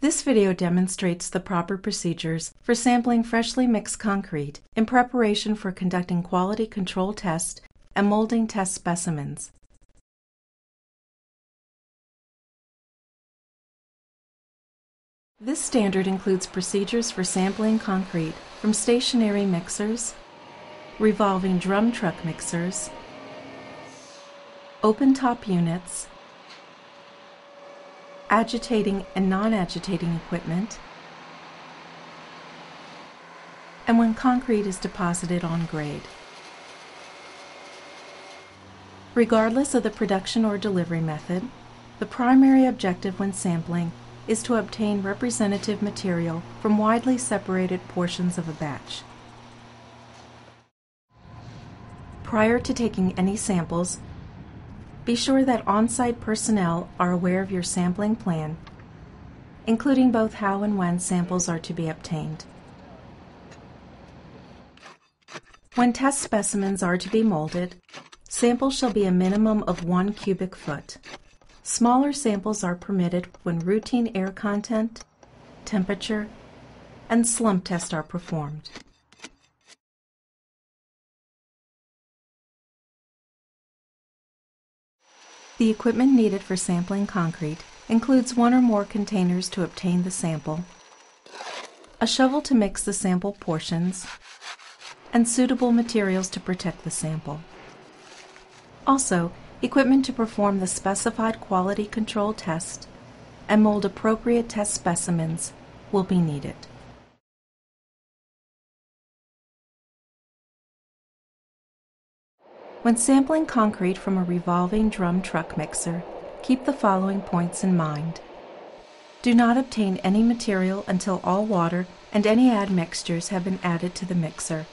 This video demonstrates the proper procedures for sampling freshly mixed concrete in preparation for conducting quality control tests and molding test specimens. This standard includes procedures for sampling concrete from stationary mixers, revolving drum truck mixers, open top units, agitating and non-agitating equipment, and when concrete is deposited on grade. Regardless of the production or delivery method, the primary objective when sampling is to obtain representative material from widely separated portions of a batch. Prior to taking any samples, be sure that on-site personnel are aware of your sampling plan, including both how and when samples are to be obtained. When test specimens are to be molded, samples shall be a minimum of 1 cubic foot. Smaller samples are permitted when routine air content, temperature, and slump tests are performed. The equipment needed for sampling concrete includes one or more containers to obtain the sample, a shovel to mix the sample portions, and suitable materials to protect the sample. Also, equipment to perform the specified quality control test and mold appropriate test specimens will be needed. When sampling concrete from a revolving drum truck mixer, keep the following points in mind. Do not obtain any material until all water and any admixtures have been added to the mixer.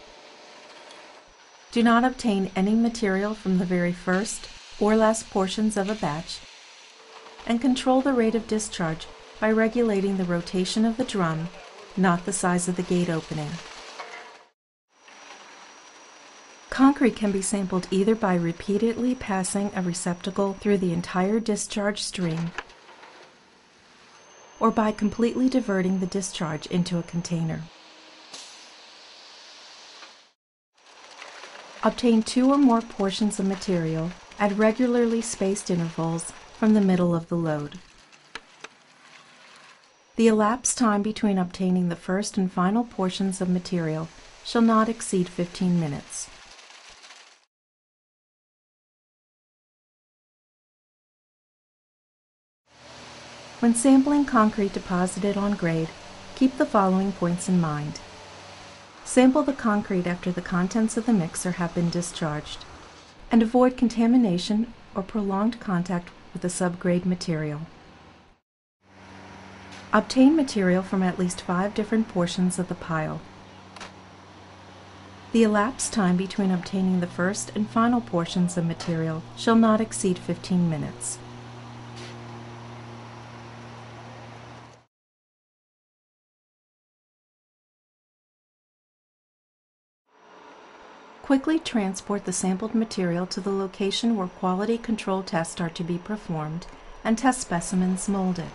Do not obtain any material from the very first or last portions of a batch, and control the rate of discharge by regulating the rotation of the drum, not the size of the gate opening. Concrete can be sampled either by repeatedly passing a receptacle through the entire discharge stream or by completely diverting the discharge into a container. Obtain two or more portions of material at regularly spaced intervals from the middle of the load. The elapsed time between obtaining the first and final portions of material shall not exceed 15 minutes. When sampling concrete deposited on grade, keep the following points in mind. Sample the concrete after the contents of the mixer have been discharged, and avoid contamination or prolonged contact with the subgrade material. Obtain material from at least five different portions of the pile. The elapsed time between obtaining the first and final portions of material shall not exceed 15 minutes. Quickly transport the sampled material to the location where quality control tests are to be performed and test specimens molded.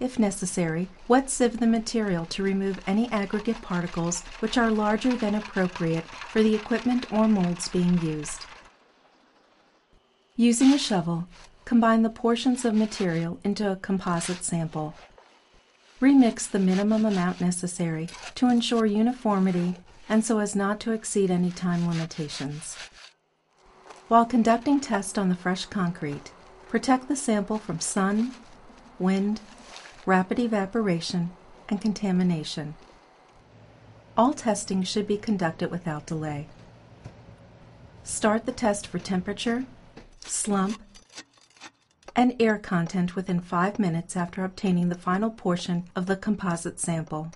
If necessary, wet sieve the material to remove any aggregate particles which are larger than appropriate for the equipment or molds being used. Using a shovel, combine the portions of material into a composite sample. Remix the minimum amount necessary to ensure uniformity and so as not to exceed any time limitations. While conducting tests on the fresh concrete, protect the sample from sun, wind, rapid evaporation, and contamination. All testing should be conducted without delay. Start the test for temperature, slump, and air content within 5 minutes after obtaining the final portion of the composite sample.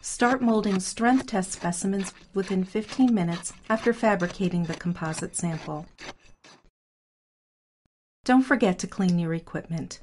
Start molding strength test specimens within 15 minutes after fabricating the composite sample. Don't forget to clean your equipment.